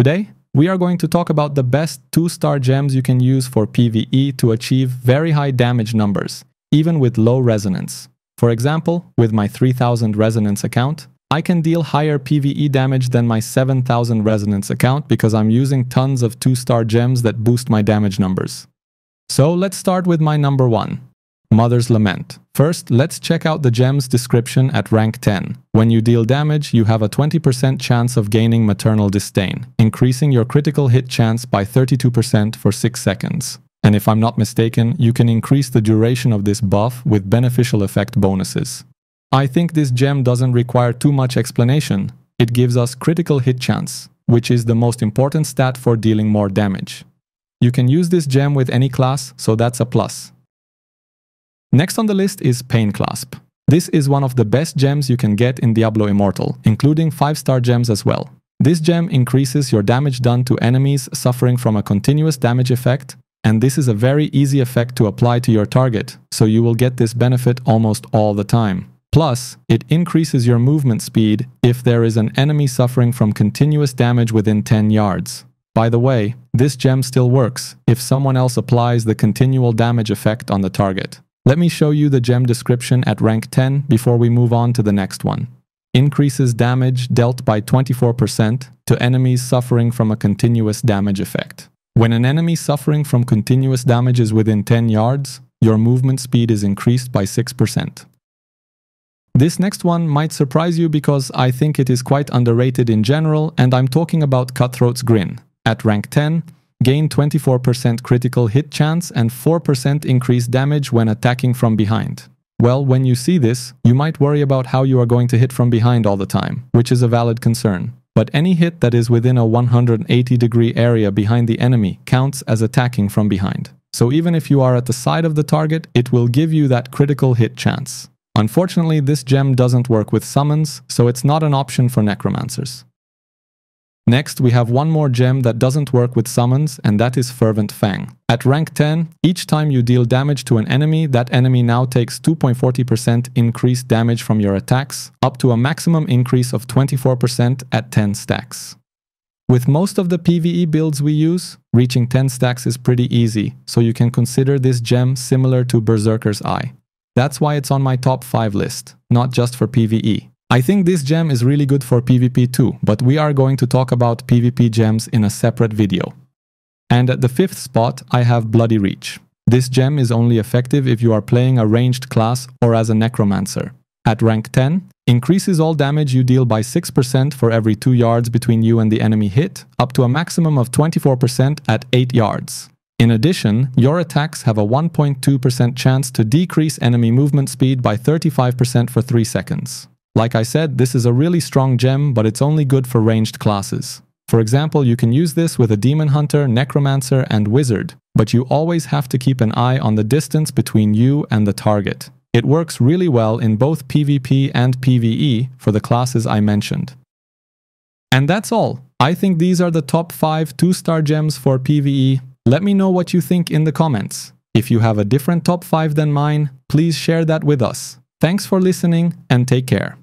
Today, we are going to talk about the best 2-star gems you can use for PvE to achieve very high damage numbers, even with low resonance. For example, with my 3000 resonance account, I can deal higher PvE damage than my 7000 resonance account because I'm using tons of 2-star gems that boost my damage numbers. So let's start with my number 1, Mother's Lament. First, let's check out the gem's description at rank 10. When you deal damage, you have a 20% chance of gaining Maternal Disdain, increasing your critical hit chance by 32% for 6 seconds. And if I'm not mistaken, you can increase the duration of this buff with beneficial effect bonuses. I think this gem doesn't require too much explanation. It gives us critical hit chance, which is the most important stat for dealing more damage. You can use this gem with any class, so that's a plus. Next on the list is Pain Clasp. This is one of the best gems you can get in Diablo Immortal, including 5-star gems as well. This gem increases your damage done to enemies suffering from a continuous damage effect, and this is a very easy effect to apply to your target, so you will get this benefit almost all the time. Plus, it increases your movement speed if there is an enemy suffering from continuous damage within 10 yards. By the way, this gem still works if someone else applies the continual damage effect on the target. Let me show you the gem description at rank 10 before we move on to the next one. Increases damage dealt by 24% to enemies suffering from a continuous damage effect. When an enemy suffering from continuous damage is within 10 yards, your movement speed is increased by 6%. This next one might surprise you because I think it is quite underrated in general and I'm talking about Cutthroat's Grin. At rank 10, gain 24% critical hit chance and 4% increased damage when attacking from behind. Well, when you see this, you might worry about how you are going to hit from behind all the time, which is a valid concern. But any hit that is within a 180 degree area behind the enemy counts as attacking from behind. So even if you are at the side of the target, it will give you that critical hit chance. Unfortunately, this gem doesn't work with summons, so it's not an option for necromancers. Next, we have one more gem that doesn't work with summons, and that is Fervent Fang. At rank 10, each time you deal damage to an enemy, that enemy now takes 2.40% increased damage from your attacks, up to a maximum increase of 24% at 10 stacks. With most of the PvE builds we use, reaching 10 stacks is pretty easy, so you can consider this gem similar to Berserker's Eye. That's why it's on my top 5 list, not just for PvE. I think this gem is really good for PvP too, but we are going to talk about PvP gems in a separate video. And at the fifth spot, I have Bloody Reach. This gem is only effective if you are playing a ranged class or as a necromancer. At rank 10, increases all damage you deal by 6% for every 2 yards between you and the enemy hit, up to a maximum of 24% at 8 yards. In addition, your attacks have a 1.2% chance to decrease enemy movement speed by 35% for 3 seconds. Like I said, this is a really strong gem, but it's only good for ranged classes. For example, you can use this with a Demon Hunter, Necromancer, and Wizard, but you always have to keep an eye on the distance between you and the target. It works really well in both PvP and PvE for the classes I mentioned. And that's all. I think these are the top 5 2-star gems for PvE. Let me know what you think in the comments. If you have a different top 5 than mine, please share that with us. Thanks for listening and take care.